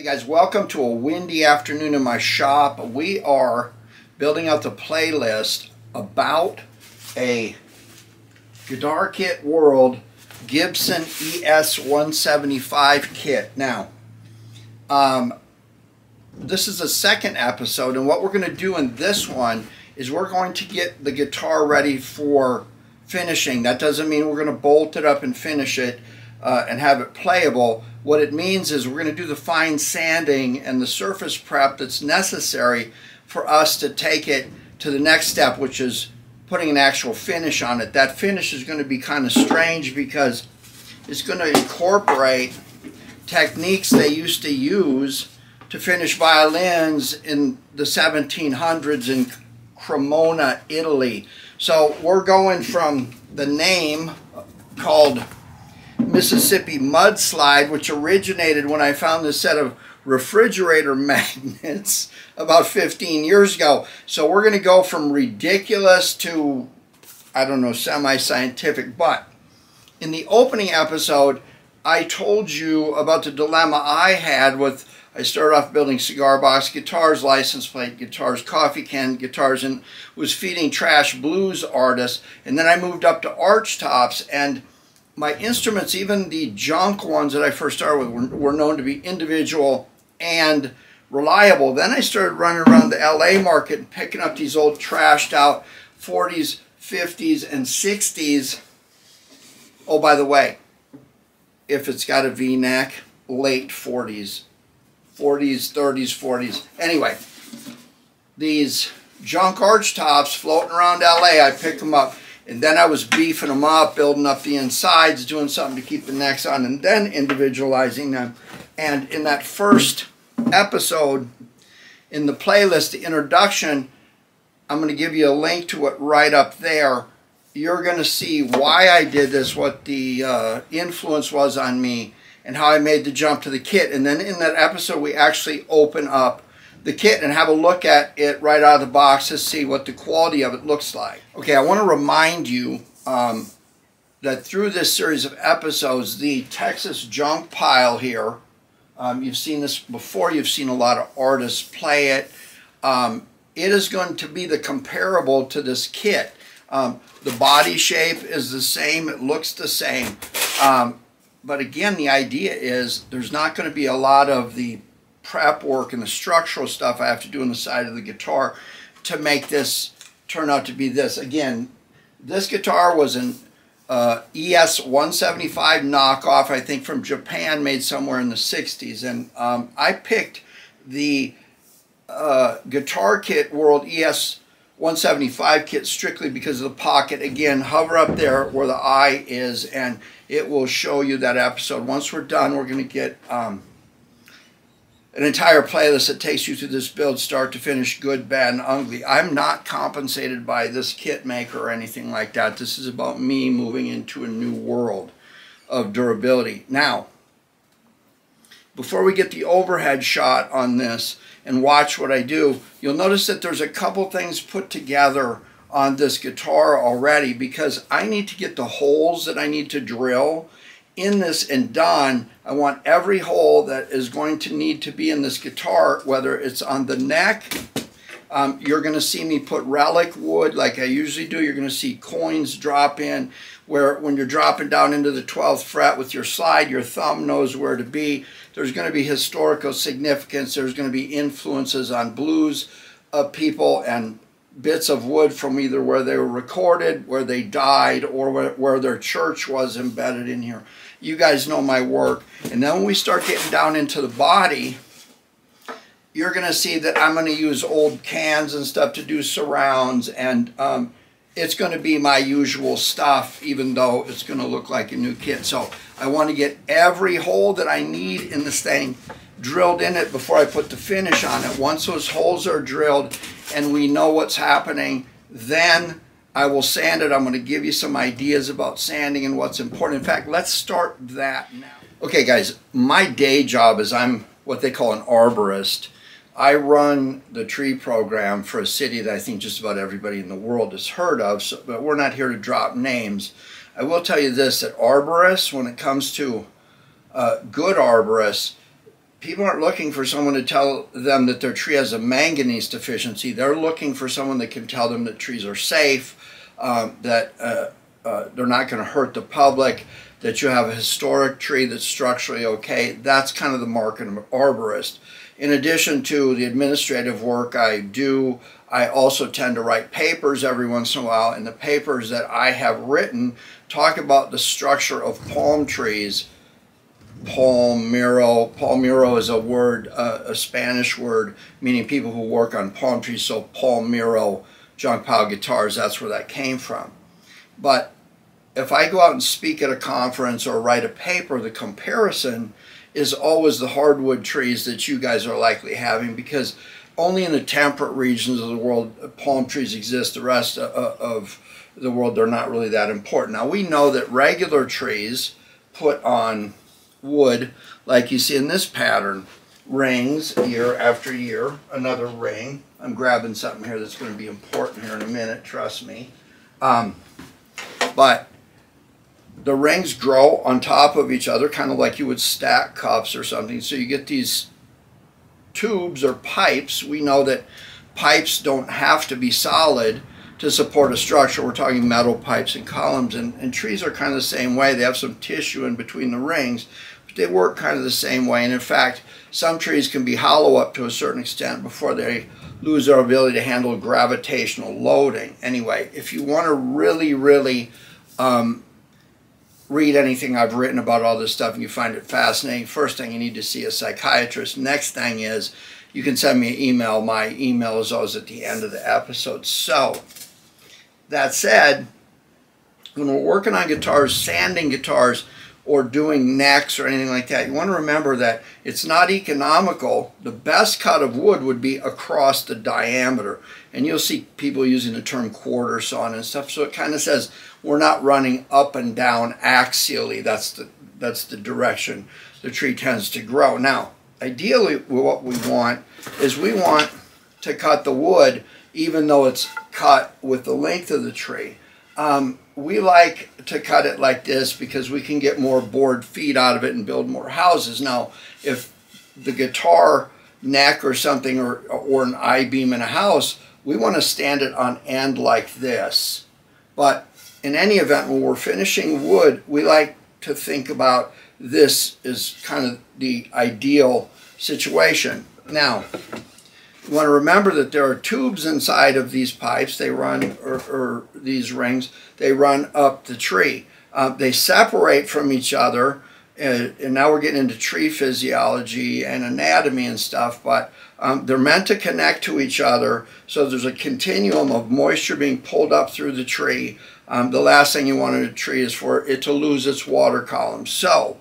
Hey guys, welcome to a windy afternoon in my shop. We are building out the playlist about a Guitar Kit World Gibson ES175 kit. Now, um, this is the second episode, and what we're going to do in this one is we're going to get the guitar ready for finishing. That doesn't mean we're going to bolt it up and finish it uh, and have it playable. What it means is we're going to do the fine sanding and the surface prep that's necessary for us to take it to the next step, which is putting an actual finish on it. That finish is going to be kind of strange because it's going to incorporate techniques they used to use to finish violins in the 1700s in Cremona, Italy. So we're going from the name called Mississippi Mudslide, which originated when I found this set of refrigerator magnets about 15 years ago. So we're going to go from ridiculous to, I don't know, semi-scientific. But in the opening episode, I told you about the dilemma I had with, I started off building cigar box guitars, license plate guitars, coffee can guitars, and was feeding trash blues artists. And then I moved up to arch tops and my instruments, even the junk ones that I first started with, were, were known to be individual and reliable. Then I started running around the LA market and picking up these old trashed out 40s, 50s, and 60s. Oh, by the way, if it's got a V-neck, late 40s, 40s, 30s, 40s. Anyway, these junk arch tops floating around LA, I picked them up. And then I was beefing them up, building up the insides, doing something to keep the necks on, and then individualizing them. And in that first episode, in the playlist, the introduction, I'm going to give you a link to it right up there. You're going to see why I did this, what the uh, influence was on me, and how I made the jump to the kit. And then in that episode, we actually open up the kit and have a look at it right out of the box to see what the quality of it looks like. Okay, I want to remind you um, that through this series of episodes, the Texas junk pile here, um, you've seen this before, you've seen a lot of artists play it. Um, it is going to be the comparable to this kit. Um, the body shape is the same, it looks the same. Um, but again, the idea is there's not going to be a lot of the prep work and the structural stuff I have to do on the side of the guitar to make this turn out to be this. Again, this guitar was an uh, ES 175 knockoff, I think from Japan, made somewhere in the 60s. And um, I picked the uh, Guitar Kit World ES 175 kit strictly because of the pocket. Again, hover up there where the eye is and it will show you that episode. Once we're done, we're going to get um, an entire playlist that takes you through this build start to finish good bad and ugly. I'm not compensated by this kit maker or anything like that. This is about me moving into a new world of durability. Now before we get the overhead shot on this and watch what i do you'll notice that there's a couple things put together on this guitar already because i need to get the holes that i need to drill in this and done, I want every hole that is going to need to be in this guitar, whether it's on the neck, um, you're going to see me put relic wood like I usually do. You're going to see coins drop in where when you're dropping down into the 12th fret with your slide, your thumb knows where to be. There's going to be historical significance. There's going to be influences on blues of people and bits of wood from either where they were recorded, where they died, or where, where their church was embedded in here. You guys know my work. And then when we start getting down into the body, you're going to see that I'm going to use old cans and stuff to do surrounds. And um, it's going to be my usual stuff, even though it's going to look like a new kit. So I want to get every hole that I need in this thing drilled in it before I put the finish on it. Once those holes are drilled and we know what's happening, then I will sand it. I'm going to give you some ideas about sanding and what's important. In fact, let's start that now. Okay, guys, my day job is I'm what they call an arborist. I run the tree program for a city that I think just about everybody in the world has heard of, so, but we're not here to drop names. I will tell you this, that arborists, when it comes to uh, good arborists, people aren't looking for someone to tell them that their tree has a manganese deficiency. They're looking for someone that can tell them that trees are safe, um, that uh, uh, they're not going to hurt the public, that you have a historic tree that's structurally okay. That's kind of the market of an arborist. In addition to the administrative work I do, I also tend to write papers every once in a while, and the papers that I have written talk about the structure of palm trees. Palmero. Palmero is a word, uh, a Spanish word, meaning people who work on palm trees. So Palmero junk pile guitars, that's where that came from. But if I go out and speak at a conference or write a paper, the comparison is always the hardwood trees that you guys are likely having because only in the temperate regions of the world uh, palm trees exist. The rest uh, uh, of the world, they're not really that important. Now, we know that regular trees put on wood, like you see in this pattern, rings year after year, another ring. I'm grabbing something here that's going to be important here in a minute, trust me. Um, but the rings grow on top of each other, kind of like you would stack cups or something. So you get these tubes or pipes. We know that pipes don't have to be solid to support a structure. We're talking metal pipes and columns, and, and trees are kind of the same way. They have some tissue in between the rings, but they work kind of the same way. And in fact, some trees can be hollow up to a certain extent before they lose their ability to handle gravitational loading. Anyway, if you want to really, really um, read anything I've written about all this stuff and you find it fascinating, first thing you need to see a psychiatrist. Next thing is you can send me an email. My email is always at the end of the episode. So, that said, when we're working on guitars, sanding guitars, or doing necks or anything like that, you want to remember that it's not economical. The best cut of wood would be across the diameter. And you'll see people using the term quarter sawn and stuff. So it kind of says we're not running up and down axially. That's the, that's the direction the tree tends to grow. Now, ideally what we want is we want to cut the wood even though it's cut with the length of the tree. Um, we like to cut it like this because we can get more board feet out of it and build more houses. Now, if the guitar neck or something or, or an I-beam in a house, we want to stand it on end like this. But in any event, when we're finishing wood, we like to think about this as kind of the ideal situation. Now, you want to remember that there are tubes inside of these pipes. They run, or, or these rings, they run up the tree. Uh, they separate from each other, and, uh, and, now we're getting into tree physiology and anatomy and stuff, but um, they're meant to connect to each other. So there's a continuum of moisture being pulled up through the tree. Um, the last thing you want in a tree is for it to lose its water column. So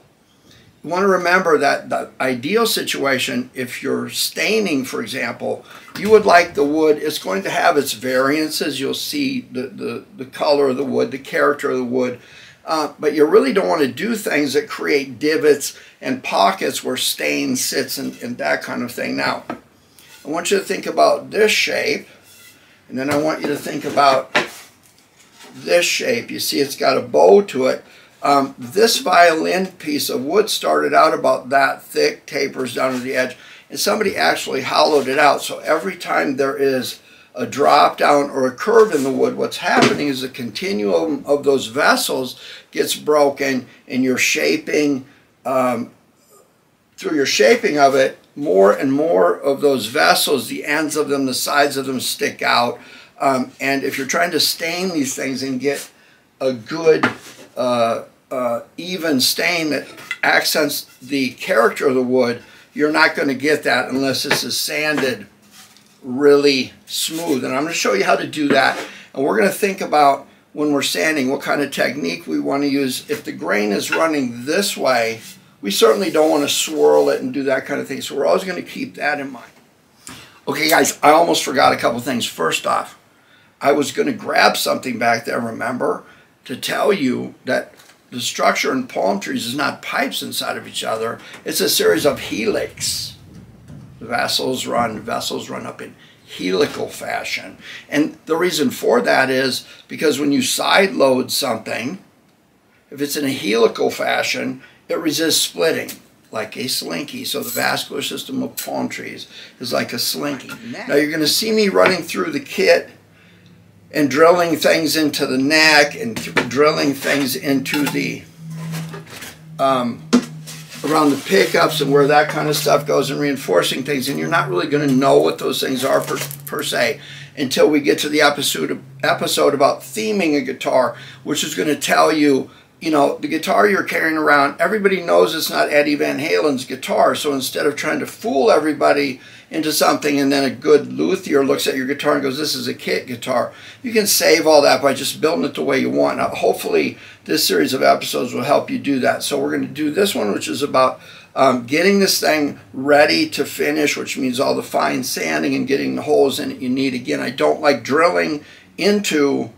you want to remember that the ideal situation, if you're staining, for example, you would like the wood, it's going to have its variances. You'll see the, the, the color of the wood, the character of the wood. Uh, but you really don't want to do things that create divots and pockets where stain sits and, and that kind of thing. Now, I want you to think about this shape, and then I want you to think about this shape. You see it's got a bow to it. Um, this violin piece of wood started out about that thick, tapers down to the edge, and somebody actually hollowed it out. So every time there is a drop down or a curve in the wood, what's happening is the continuum of those vessels gets broken and you're shaping, um, through your shaping of it, more and more of those vessels, the ends of them, the sides of them stick out. Um, and if you're trying to stain these things and get a good uh, uh, even stain that accents the character of the wood, you're not going to get that unless this is sanded really smooth. And I'm going to show you how to do that. And we're going to think about when we're sanding what kind of technique we want to use. If the grain is running this way, we certainly don't want to swirl it and do that kind of thing. So we're always going to keep that in mind. Okay, guys, I almost forgot a couple things. First off, I was going to grab something back there, remember? to tell you that the structure in palm trees is not pipes inside of each other. It's a series of helix. Vessels run, vessels run up in helical fashion. And the reason for that is because when you side load something, if it's in a helical fashion, it resists splitting. like a slinky. So the vascular system of palm trees is like a slinky. Now you're going to see me running through the kit and drilling things into the neck and drilling things into the um, around the pickups and where that kind of stuff goes and reinforcing things and you're not really going to know what those things are per, per se until we get to the episode episode about theming a guitar which is going to tell you you know, the guitar you're carrying around, everybody knows it's not Eddie Van Halen's guitar. So instead of trying to fool everybody into something and then a good luthier looks at your guitar and goes, this is a kit guitar, you can save all that by just building it the way you want. Now, hopefully this series of episodes will help you do that. So we're going to do this one, which is about um, getting this thing ready to finish, which means all the fine sanding and getting the holes in it you need. Again, I don't like drilling into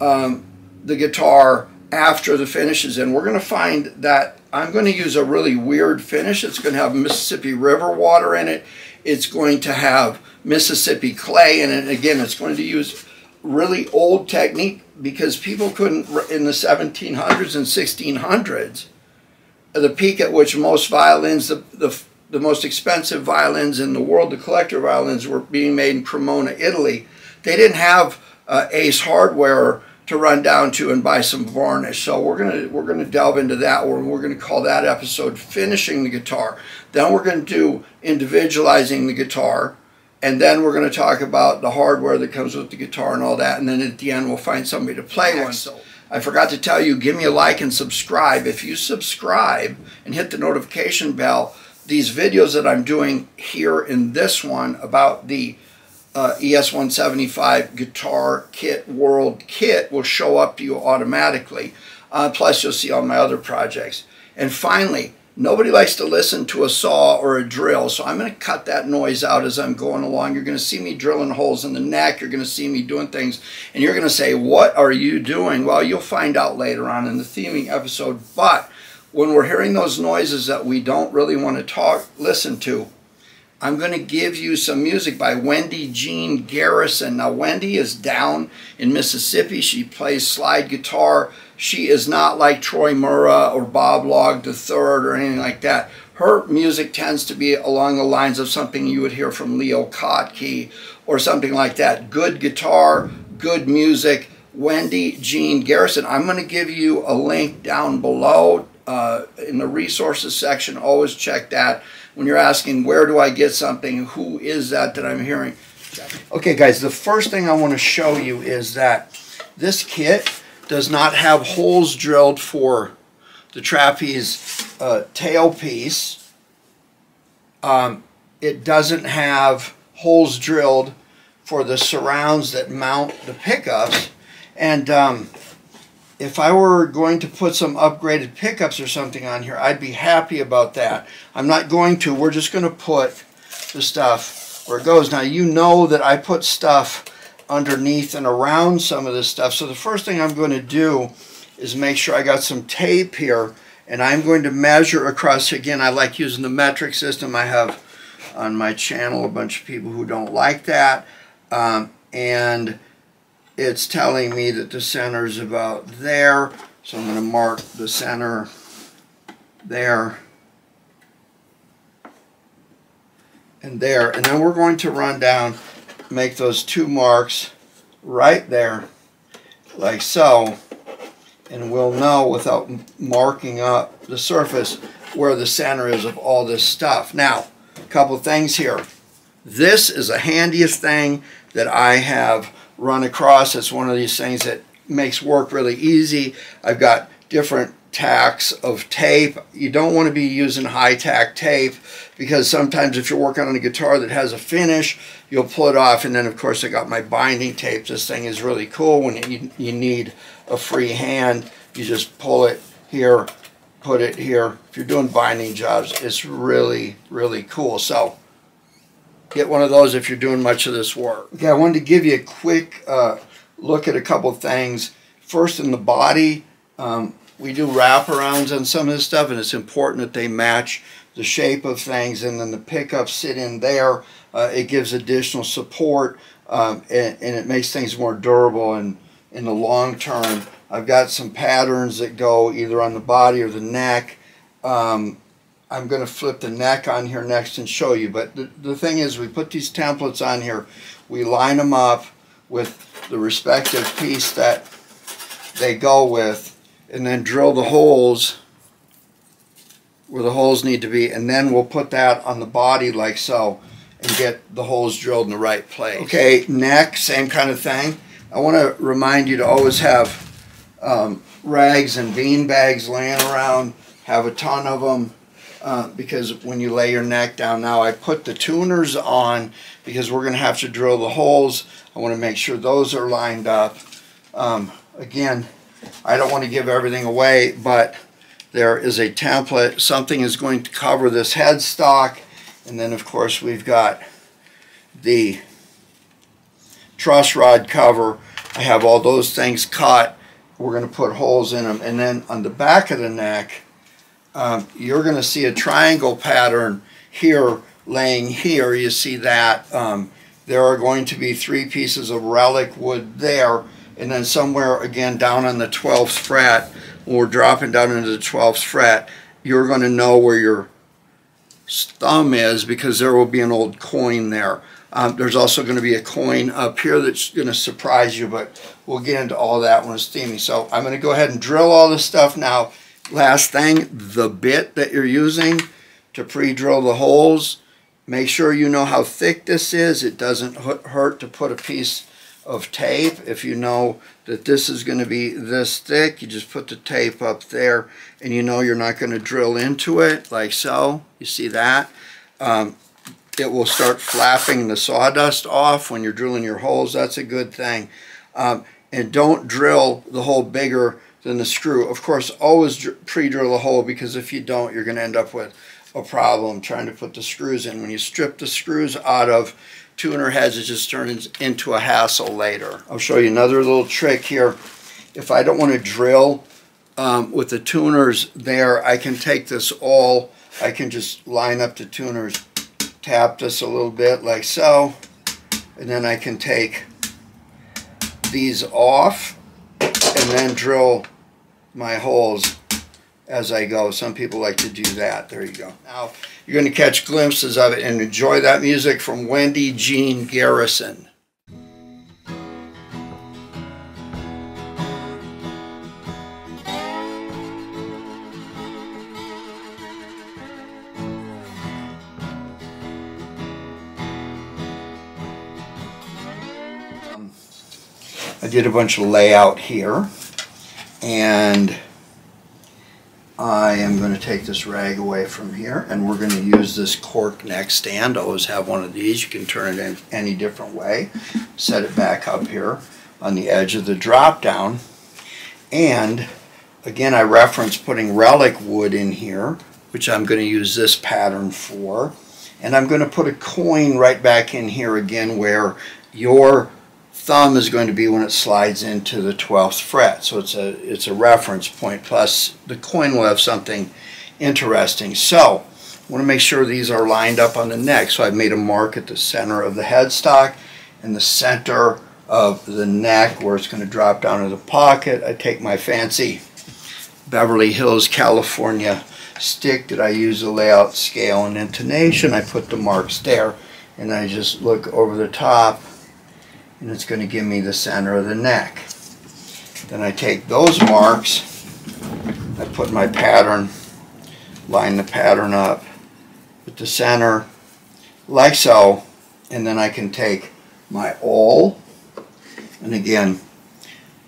um, the guitar after the finish is in. We're going to find that I'm going to use a really weird finish. It's going to have Mississippi River water in it. It's going to have Mississippi clay in it. Again, it's going to use really old technique because people couldn't, in the 1700s and 1600s, the peak at which most violins, the, the, the most expensive violins in the world, the collector violins, were being made in Cremona, Italy. They didn't have uh, Ace hardware to run down to and buy some varnish. So we're gonna we're gonna delve into that one. We're gonna call that episode "Finishing the Guitar." Then we're gonna do individualizing the guitar, and then we're gonna talk about the hardware that comes with the guitar and all that. And then at the end, we'll find somebody to play one. So I forgot to tell you, give me a like and subscribe. If you subscribe and hit the notification bell, these videos that I'm doing here in this one about the uh, ES175 guitar kit world kit will show up to you automatically. Uh, plus you'll see all my other projects. And finally, nobody likes to listen to a saw or a drill, so I'm going to cut that noise out as I'm going along. You're going to see me drilling holes in the neck. You're going to see me doing things, and you're going to say, what are you doing? Well, you'll find out later on in the theming episode. But when we're hearing those noises that we don't really want to talk, listen to, I'm going to give you some music by Wendy Jean Garrison. Now, Wendy is down in Mississippi. She plays slide guitar. She is not like Troy Murrah or Bob Log III or anything like that. Her music tends to be along the lines of something you would hear from Leo Kottke or something like that. Good guitar, good music. Wendy Jean Garrison. I'm going to give you a link down below uh, in the resources section. Always check that when you're asking where do I get something, who is that that I'm hearing? Okay guys, the first thing I want to show you is that this kit does not have holes drilled for the trapeze uh, tailpiece. Um, it doesn't have holes drilled for the surrounds that mount the pickups. And um, if I were going to put some upgraded pickups or something on here, I'd be happy about that. I'm not going to. We're just going to put the stuff where it goes. Now, you know that I put stuff underneath and around some of this stuff. So the first thing I'm going to do is make sure I got some tape here. And I'm going to measure across. Again, I like using the metric system. I have on my channel a bunch of people who don't like that. Um, and it's telling me that the center is about there. So I'm going to mark the center there and there. And then we're going to run down, make those two marks right there, like so. And we'll know without marking up the surface where the center is of all this stuff. Now, a couple things here. This is the handiest thing that I have run across. It's one of these things that makes work really easy. I've got different tacks of tape. You don't want to be using high tack tape because sometimes if you're working on a guitar that has a finish, you'll pull it off. And then of course I got my binding tape. This thing is really cool when you, you need a free hand. You just pull it here, put it here. If you're doing binding jobs, it's really, really cool. So get one of those if you're doing much of this work. Okay, I wanted to give you a quick uh, look at a couple things. First, in the body, um, we do wraparounds on some of this stuff, and it's important that they match the shape of things, and then the pickups sit in there. Uh, it gives additional support, um, and, and, it makes things more durable and in the long term. I've got some patterns that go either on the body or the neck. Um, I'm going to flip the neck on here next and show you. But the, the thing is, we put these templates on here, we line them up with the respective piece that they go with, and then drill the holes where the holes need to be, and then we'll put that on the body like so, and get the holes drilled in the right place. Okay, neck, same kind of thing. I want to remind you to always have um, rags and bean bags laying around, have a ton of them, uh, because when you lay your neck down now, I put the tuners on because we're going to have to drill the holes. I want to make sure those are lined up. Um, again, I don't want to give everything away, but there is a template. Something is going to cover this headstock. And then, of course, we've got the truss rod cover. I have all those things cut. We're going to put holes in them. And then on the back of the neck, um, you're going to see a triangle pattern here laying here. You see that. Um, there are going to be three pieces of relic wood there. And then somewhere, again, down on the 12th fret, when we're dropping down into the 12th fret, you're going to know where your thumb is because there will be an old coin there. Um, there's also going to be a coin up here that's going to surprise you, but we'll get into all that when it's steaming. So I'm going to go ahead and drill all this stuff now. Last thing, the bit that you're using to pre-drill the holes, make sure you know how thick this is. It doesn't hurt to put a piece of tape. If you know that this is going to be this thick, you just put the tape up there and you know you're not going to drill into it like so. You see that? Um, it will start flapping the sawdust off when you're drilling your holes. That's a good thing. Um, and don't drill the hole bigger than the screw. Of course, always pre-drill a hole because if you don't, you're going to end up with a problem trying to put the screws in. When you strip the screws out of tuner heads, it just turns into a hassle later. I'll show you another little trick here. If I don't want to drill um, with the tuners there, I can take this awl, I can just line up the tuners, tap this a little bit like so, and then I can take these off and then drill my holes as I go. Some people like to do that. There you go. Now you're going to catch glimpses of it and enjoy that music from Wendy Jean Garrison. Did a bunch of layout here and I am going to take this rag away from here and we're going to use this cork neck stand. always have one of these. You can turn it in any different way. Set it back up here on the edge of the drop down. And again, I reference putting relic wood in here, which I'm going to use this pattern for. And I'm going to put a coin right back in here again where your thumb is going to be when it slides into the 12th fret. So it's a, it's a reference point, plus the coin will have something interesting. So I want to make sure these are lined up on the neck. So I've made a mark at the center of the headstock and the center of the neck where it's going to drop down in the pocket. I take my fancy Beverly Hills, California stick that I use to lay out scale and intonation. I put the marks there and I just look over the top and it's going to give me the center of the neck. Then I take those marks, I put my pattern, line the pattern up with the center like so, and then I can take my awl and again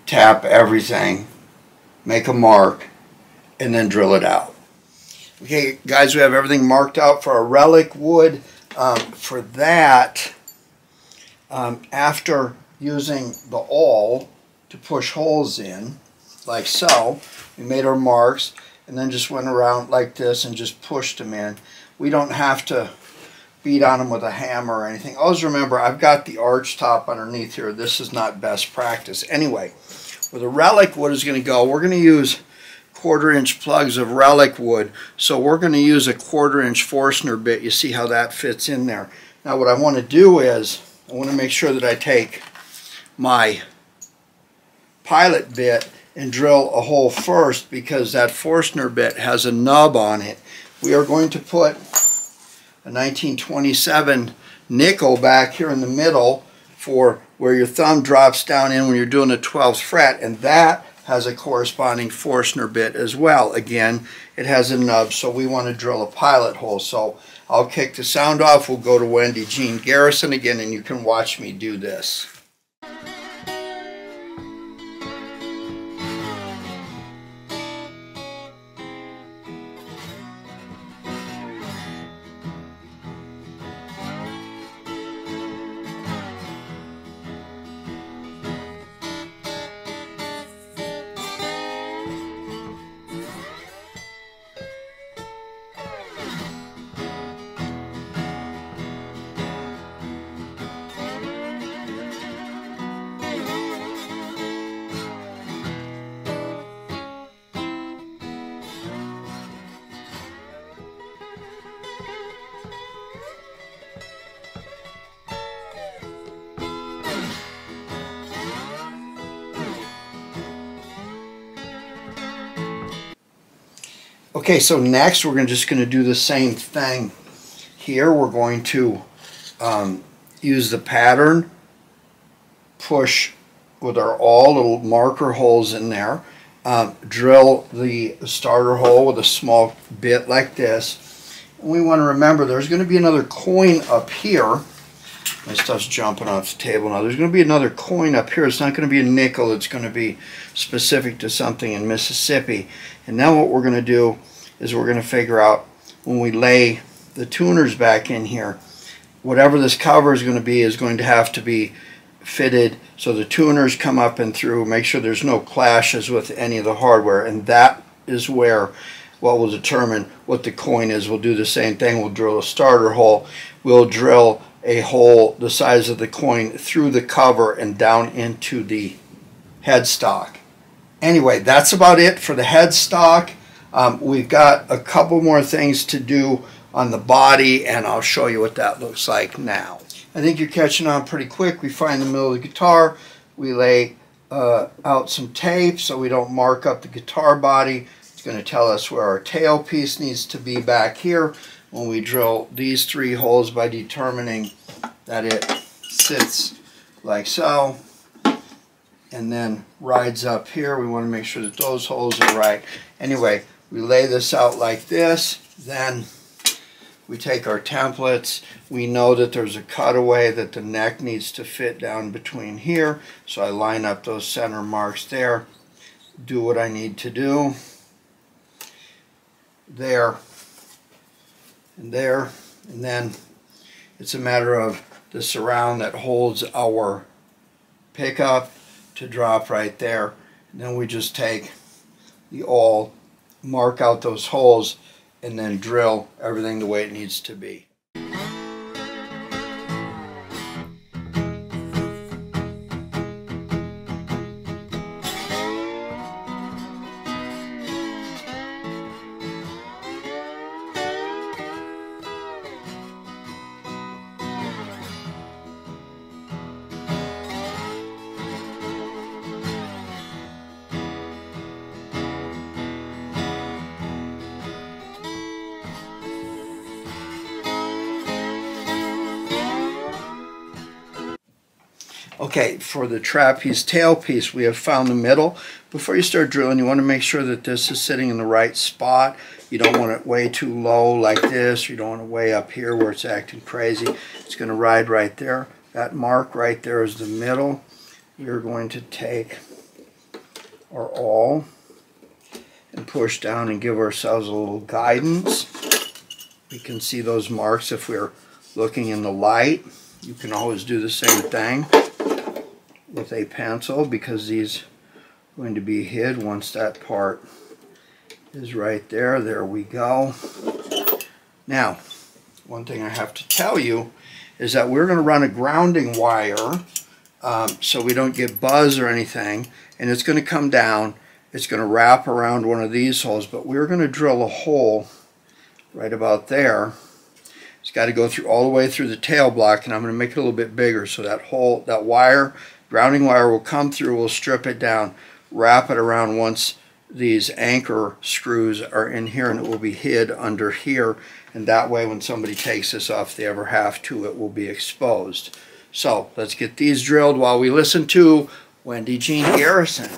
tap everything, make a mark, and then drill it out. Okay, guys, we have everything marked out for a relic wood. Um, for that, um, after using the awl to push holes in, like so, we made our marks and then just went around like this and just pushed them in. We don't have to beat on them with a hammer or anything. Always remember, I've got the arch top underneath here. This is not best practice. Anyway, where the relic wood is going to go, we're going to use quarter inch plugs of relic wood. So we're going to use a quarter inch Forstner bit. You see how that fits in there. Now what I want to do is I want to make sure that I take my pilot bit and drill a hole first because that Forstner bit has a nub on it we are going to put a 1927 nickel back here in the middle for where your thumb drops down in when you're doing the 12th fret and that has a corresponding Forstner bit as well. Again, it has a nub, so we want to drill a pilot hole. So I'll kick the sound off. We'll go to Wendy Jean Garrison again, and you can watch me do this. Okay, so next we're gonna, just going to do the same thing here. We're going to um, use the pattern, push with our awl little marker holes in there, um, drill the starter hole with a small bit like this. We want to remember there's going to be another coin up here. My stuff's jumping off the table now. There's going to be another coin up here. It's not going to be a nickel. It's going to be specific to something in Mississippi. And now what we're going to do is we're going to figure out when we lay the tuners back in here, whatever this cover is going to be is going to have to be fitted so the tuners come up and through. Make sure there's no clashes with any of the hardware. And that is where what will determine what the coin is. We'll do the same thing. We'll drill a starter hole. We'll drill a hole the size of the coin through the cover and down into the headstock. Anyway, that's about it for the headstock. Um, we've got a couple more things to do on the body and I'll show you what that looks like now. I think you're catching on pretty quick. We find the middle of the guitar. We lay uh, out some tape so we don't mark up the guitar body. It's going to tell us where our tailpiece needs to be back here when we drill these three holes by determining that it sits like so and then rides up here. We want to make sure that those holes are right. Anyway, we lay this out like this, then we take our templates. We know that there's a cutaway that the neck needs to fit down between here. So I line up those center marks there, do what I need to do. There and there. And then it's a matter of the surround that holds our pickup to drop right there. And then we just take the awl mark out those holes and then drill everything the way it needs to be. For the trapeze tailpiece, we have found the middle. Before you start drilling, you want to make sure that this is sitting in the right spot. You don't want it way too low like this. You don't want it way up here where it's acting crazy. It's going to ride right there. That mark right there is the middle. We're going to take our awl and push down and give ourselves a little guidance. We can see those marks if we're looking in the light. You can always do the same thing with a pencil because these are going to be hid once that part is right there. There we go. Now, one thing I have to tell you is that we're going to run a grounding wire um, so we don't get buzz or anything and it's going to come down it's going to wrap around one of these holes but we're going to drill a hole right about there it's got to go through all the way through the tail block and I'm going to make it a little bit bigger so that hole that wire grounding wire will come through, we'll strip it down, wrap it around once these anchor screws are in here and it will be hid under here and that way when somebody takes this off they ever have to it will be exposed. So let's get these drilled while we listen to Wendy Jean Garrison.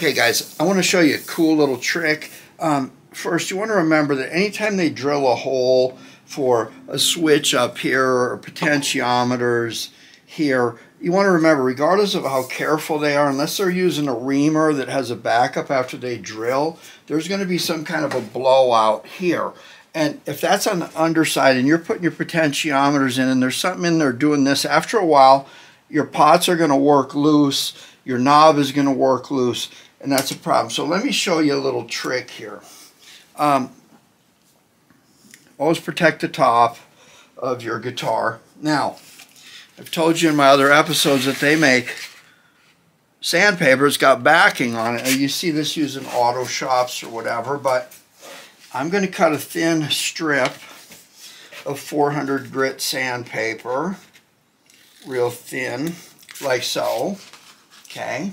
Okay guys, I want to show you a cool little trick. Um, first, you want to remember that anytime they drill a hole for a switch up here or potentiometers here, you want to remember, regardless of how careful they are, unless they're using a reamer that has a backup after they drill, there's going to be some kind of a blowout here. And if that's on the underside and you're putting your potentiometers in and there's something in there doing this, after a while, your pots are going to work loose your knob is going to work loose, and that's a problem. So let me show you a little trick here. Um, always protect the top of your guitar. Now, I've told you in my other episodes that they make sandpaper. It's got backing on it. You see this using auto shops or whatever, but I'm going to cut a thin strip of 400 grit sandpaper, real thin, like so. Okay.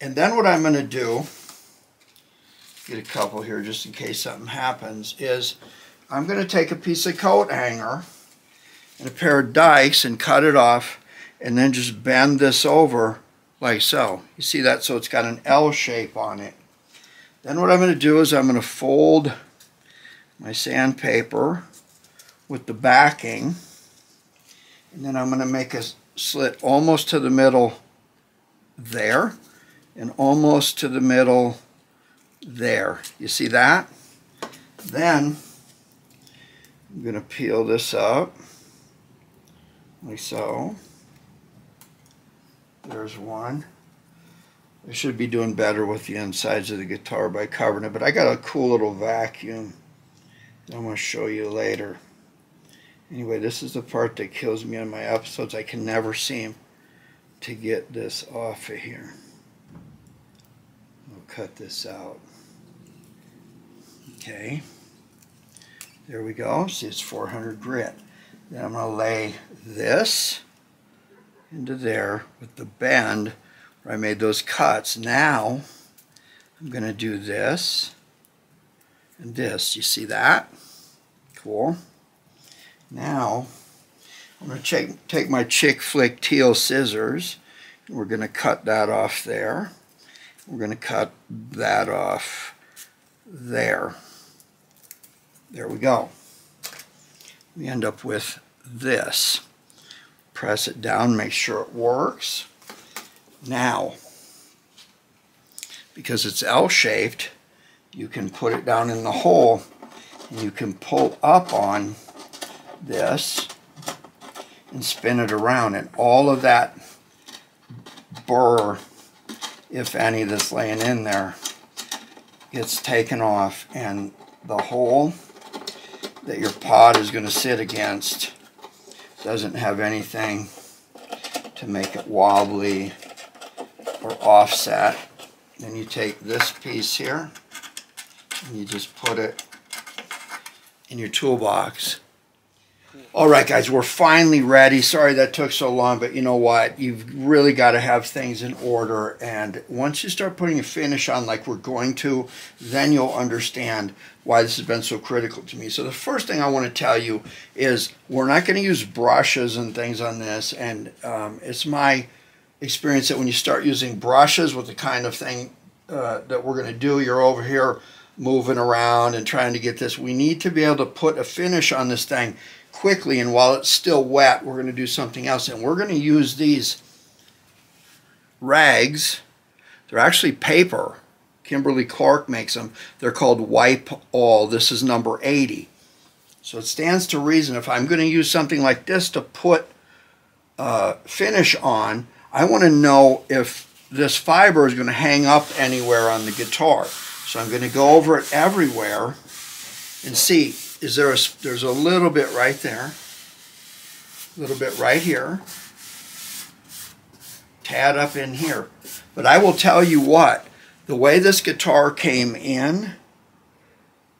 And then what I'm going to do, get a couple here just in case something happens, is I'm going to take a piece of coat hanger and a pair of dikes and cut it off and then just bend this over like so. You see that? So it's got an L shape on it. Then what I'm going to do is I'm going to fold my sandpaper with the backing and then I'm going to make a slit almost to the middle there and almost to the middle there. You see that? Then I'm going to peel this up like so. There's one. I should be doing better with the insides of the guitar by covering it, but I got a cool little vacuum that I'm going to show you later. Anyway, this is the part that kills me on my episodes. I can never seem to get this off of here. Cut this out. Okay. There we go. See, it's 400 grit. Then I'm going to lay this into there with the bend where I made those cuts. Now, I'm going to do this and this. You see that? Cool. Now, I'm going to take, take my Chick Flick teal scissors. And we're going to cut that off there. We're going to cut that off there. There we go. We end up with this. Press it down, make sure it works. Now, because it's L-shaped, you can put it down in the hole and you can pull up on this and spin it around and all of that burr if any that's laying in there gets taken off and the hole that your pot is going to sit against doesn't have anything to make it wobbly or offset then you take this piece here and you just put it in your toolbox all right, guys, we're finally ready. Sorry that took so long, but you know what? You've really got to have things in order. And once you start putting a finish on like we're going to, then you'll understand why this has been so critical to me. So the first thing I want to tell you is we're not going to use brushes and things on this. And um, it's my experience that when you start using brushes with the kind of thing uh, that we're going to do, you're over here moving around and trying to get this. We need to be able to put a finish on this thing quickly and while it's still wet we're going to do something else and we're going to use these rags they're actually paper Kimberly Clark makes them. They're called Wipe All. This is number 80. So it stands to reason if I'm going to use something like this to put uh, finish on, I want to know if this fiber is going to hang up anywhere on the guitar. So I'm going to go over it everywhere and see, is there a, there's a little bit right there, a little bit right here, tad up in here. But I will tell you what, the way this guitar came in,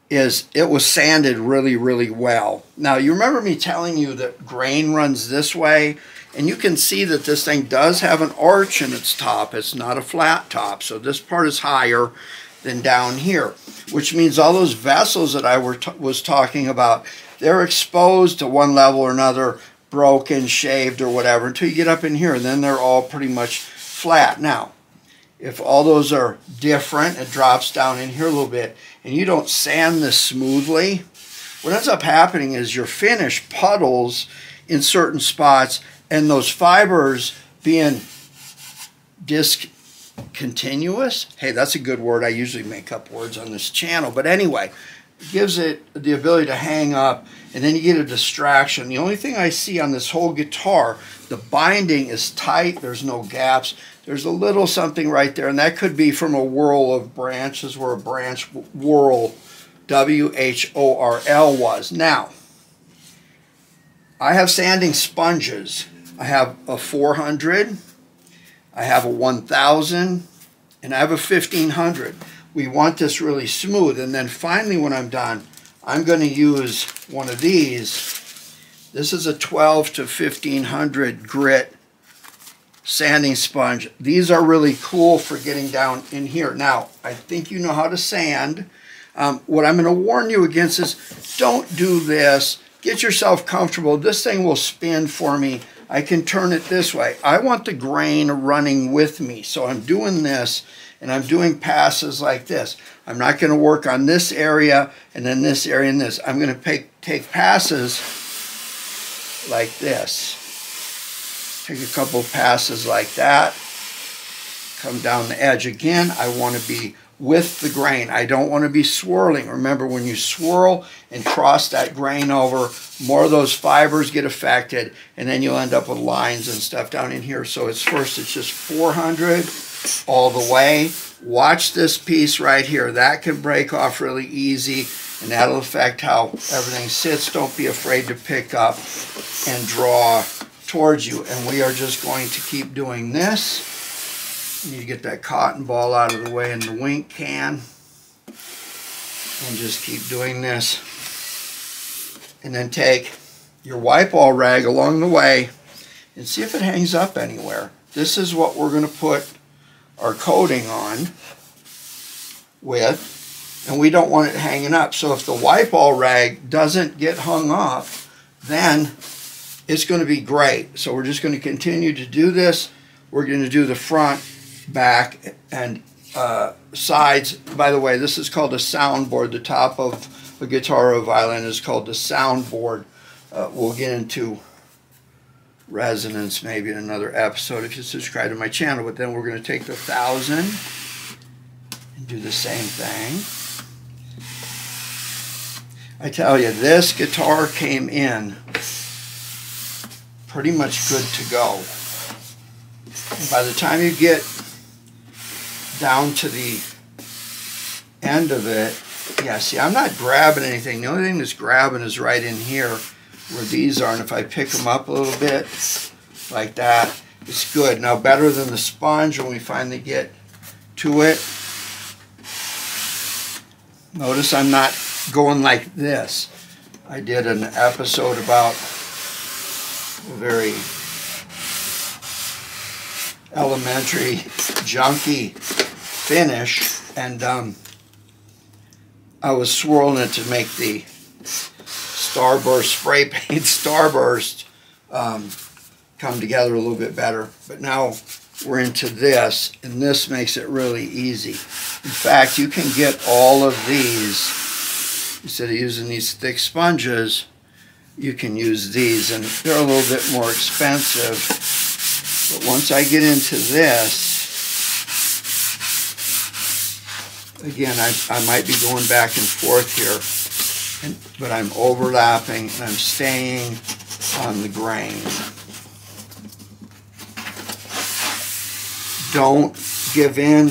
is it was sanded really, really well. Now, you remember me telling you that grain runs this way, and you can see that this thing does have an arch in its top. It's not a flat top, so this part is higher than down here, which means all those vessels that I were was talking about, they're exposed to one level or another, broken, shaved, or whatever, until you get up in here, and then they're all pretty much flat. Now, if all those are different, it drops down in here a little bit, and you don't sand this smoothly, what ends up happening is your finish puddles in certain spots, and those fibers being discontinuous. Hey, that's a good word. I usually make up words on this channel, but anyway, it gives it the ability to hang up, and then you get a distraction. The only thing I see on this whole guitar, the binding is tight, there's no gaps. There's a little something right there, and that could be from a whorl of branches where a branch whorl, W-H-O-R-L was. Now, I have sanding sponges. I have a 400, I have a 1000, and I have a 1500. We want this really smooth, and then finally when I'm done, I'm going to use one of these. This is a 12 to 1500 grit sanding sponge. These are really cool for getting down in here. Now, I think you know how to sand. Um, what I'm going to warn you against is don't do this. Get yourself comfortable. This thing will spin for me. I can turn it this way. I want the grain running with me. So I'm doing this and I'm doing passes like this. I'm not going to work on this area and then this area and this. I'm going to take, take passes like this. Take a couple passes like that. Come down the edge again. I want to be with the grain. I don't want to be swirling. Remember, when you swirl and cross that grain over, more of those fibers get affected, and then you'll end up with lines and stuff down in here. So it's first, it's just 400 all the way. Watch this piece right here. That can break off really easy, and that'll affect how everything sits. Don't be afraid to pick up and draw towards you. And we are just going to keep doing this. You need to get that cotton ball out of the way in the wink can. And just keep doing this. And then take your WypAll rag along the way and see if it hangs up anywhere. This is what we're going to put our coating on with and we don't want it hanging up. So if the WypAll rag doesn't get hung up, then it's going to be great. So we're just going to continue to do this. We're going to do the front, back, and uh, sides. By the way, this is called a soundboard. The top of a guitar or a violin is called the soundboard. Uh, we'll get into resonance maybe in another episode if you subscribe to my channel. But then we're going to take the thousand and do the same thing. I tell you, this guitar came in pretty much good to go. And by the time you get down to the end of it, yeah, see, I'm not grabbing anything. The only thing that's grabbing is right in here where these are. And if I pick them up a little bit like that, it's good. Now, better than the sponge when we finally get to it. Notice I'm not going like this. I did an episode about very elementary, junky finish, and um, I was swirling it to make the starburst spray paint starburst um, come together a little bit better. But now we're into this, and this makes it really easy. In fact, you can get all of these, instead of using these thick sponges, you can use these and they're a little bit more expensive but once I get into this again, I, I might be going back and forth here, and, but I'm overlapping and I'm staying on the grain. Don't give in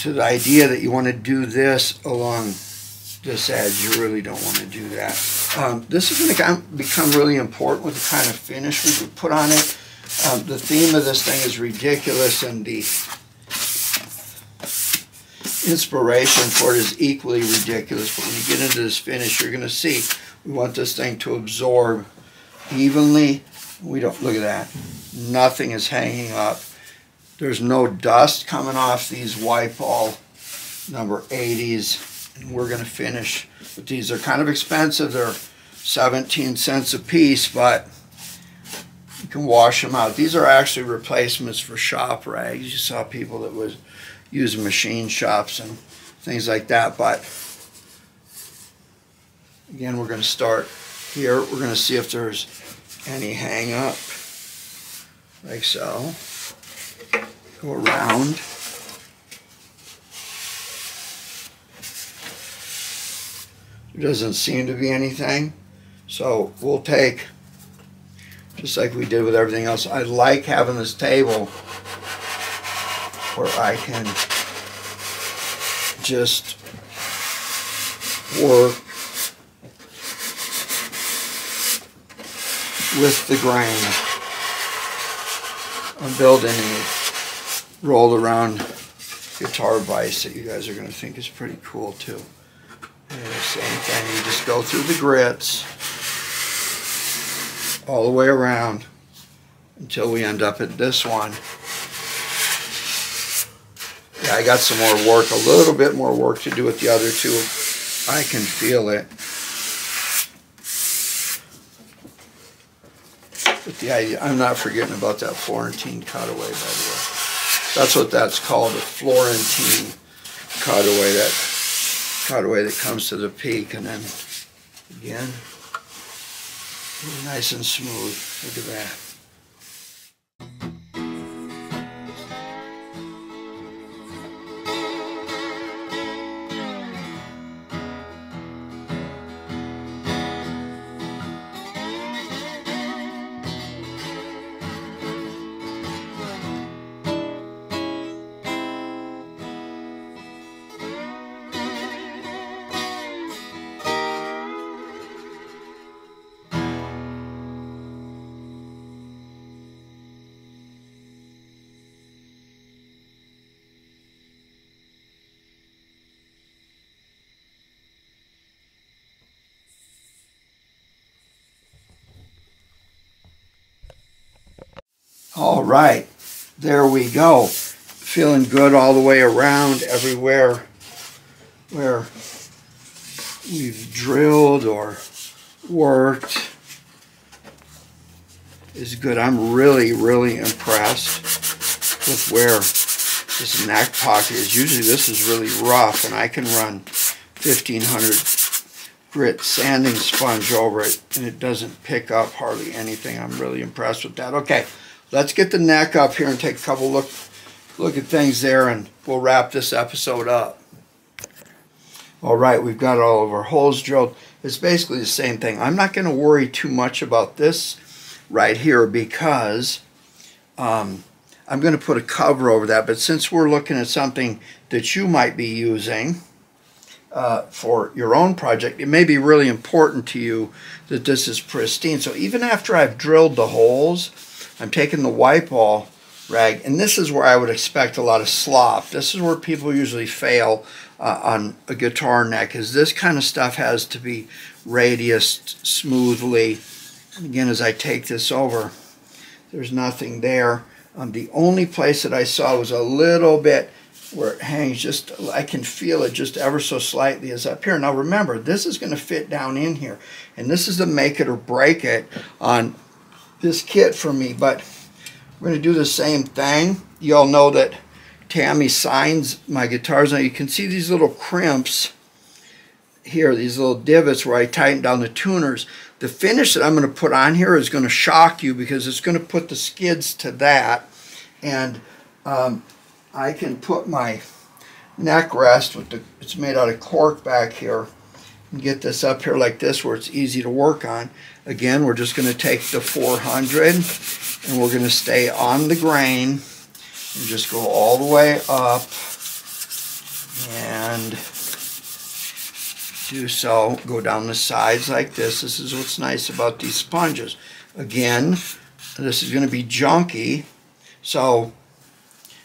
to the idea that you want to do this along this edge. You really don't want to do that. Um, this is going to become really important with the kind of finish we put on it. Um, the theme of this thing is ridiculous and the inspiration for it is equally ridiculous. But when you get into this finish, you're going to see we want this thing to absorb evenly. We don't, look at that. Nothing is hanging up. There's no dust coming off these WypAll number 80s. And we're going to finish with these. They're kind of expensive. They're 17 cents a piece, but you can wash them out. These are actually replacements for shop rags. You saw people that was using machine shops and things like that. But again, we're going to start here. We're going to see if there's any hang up, like so go around. There doesn't seem to be anything. So we'll take, just like we did with everything else, I like having this table where I can just work with the grain. I'm building a rolled around guitar vise that you guys are going to think is pretty cool too. Same thing, you just go through the grits all the way around until we end up at this one. Yeah, I got some more work, a little bit more work to do with the other two. I can feel it. But the idea, I'm not forgetting about that Florentine cutaway, by the way. That's what that's called, a Florentine cutaway, that cutaway that comes to the peak and then again, nice and smooth. Look at that. All right, there we go. Feeling good all the way around everywhere where we've drilled or worked is good. I'm really, really impressed with where this neck pocket is. Usually this is really rough and I can run 1500 grit sanding sponge over it and it doesn't pick up hardly anything. I'm really impressed with that. Okay let's get the neck up here and take a couple look look at things there and we'll wrap this episode up. All right, we've got all of our holes drilled. It's basically the same thing. I'm not going to worry too much about this right here because um, I'm going to put a cover over that. But since we're looking at something that you might be using uh, for your own project, it may be really important to you that this is pristine. So even after I've drilled the holes, I'm taking the WypAll rag, and this is where I would expect a lot of slop. This is where people usually fail uh, on a guitar neck, is this kind of stuff has to be radiused smoothly. And again, as I take this over, there's nothing there. Um, the only place that I saw was a little bit where it hangs just, I can feel it just ever so slightly is up here. Now remember, this is going to fit down in here. And this is the make it or break it on this kit for me, but we're going to do the same thing. You all know that Tammy signs my guitars. Now you can see these little crimps here, these little divots where I tighten down the tuners. The finish that I'm going to put on here is going to shock you because it's going to put the skids to that. And um, I can put my neck rest with the it's made out of cork back here and get this up here like this where it's easy to work on again we're just going to take the 400 and we're going to stay on the grain and just go all the way up and do so. Go down the sides like this. This is what's nice about these sponges. Again this is going to be junky so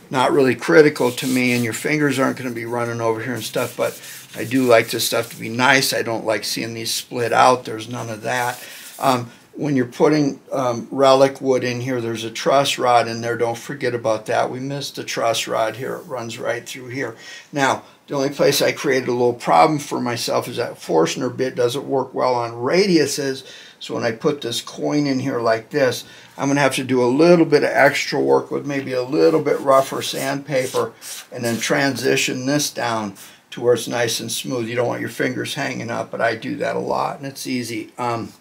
not really critical to me and your fingers aren't going to be running over here and stuff but I do like this stuff to be nice. I don't like seeing these split out. There's none of that um, when you're putting um, relic wood in here there's a truss rod in there. Don't forget about that. We missed the truss rod here. It runs right through here. Now the only place I created a little problem for myself is that Forstner bit doesn't work well on radiuses. So when I put this coin in here like this I'm going to have to do a little bit of extra work with maybe a little bit rougher sandpaper and then transition this down to where it's nice and smooth. You don't want your fingers hanging up, but I do that a lot and it's easy. Um,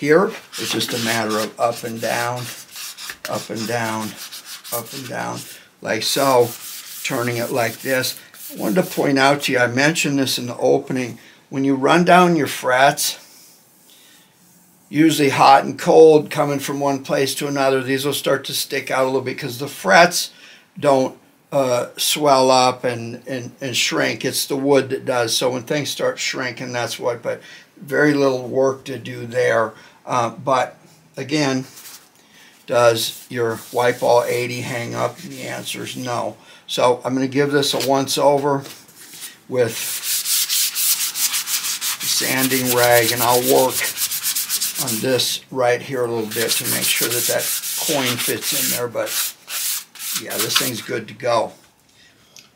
here, it's just a matter of up and down, up and down, up and down, like so, turning it like this. I wanted to point out to you, I mentioned this in the opening, when you run down your frets, usually hot and cold coming from one place to another, these will start to stick out a little bit because the frets don't uh, swell up and, and, and shrink. It's the wood that does. So when things start shrinking, that's what, but very little work to do there. Uh, but again, does your WypAll 80 hang up? And the answer is no. So I'm going to give this a once over with sanding rag and I'll work on this right here a little bit to make sure that that coin fits in there. But yeah, this thing's good to go.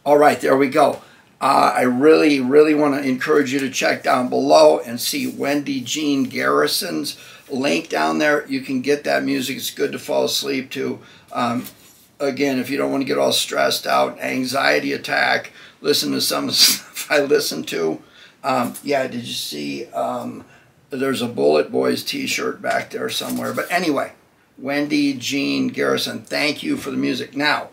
All right, there we go. Uh, I really, really want to encourage you to check down below and see Wendy Jean Garrison's link down there. You can get that music. It's good to fall asleep to. Um, again, if you don't want to get all stressed out, anxiety attack, listen to some stuff I listen to. Um, yeah, did you see? Um, there's a Bullet Boys t-shirt back there somewhere. But anyway, Wendy Jean Garrison, thank you for the music. Now,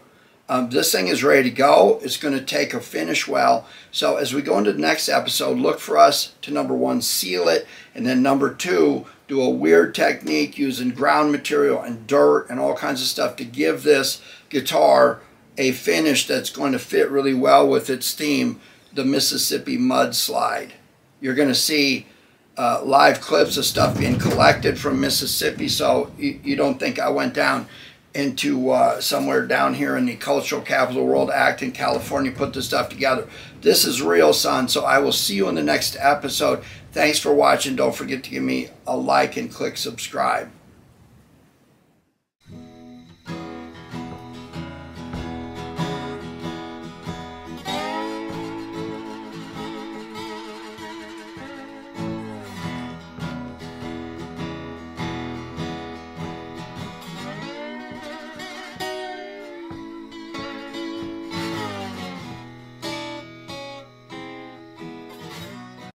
um, this thing is ready to go. It's going to take a finish well. So as we go into the next episode, look for us to number one, seal it. And then number two, do a weird technique using ground material and dirt and all kinds of stuff to give this guitar a finish that's going to fit really well with its theme, the Mississippi Mudslide. You're going to see uh, live clips of stuff being collected from Mississippi, so you, you don't think I went down into uh, somewhere down here in the cultural capital world, act in California, put this stuff together. This is real, son, so I will see you in the next episode. Thanks for watching. Don't forget to give me a like and click subscribe.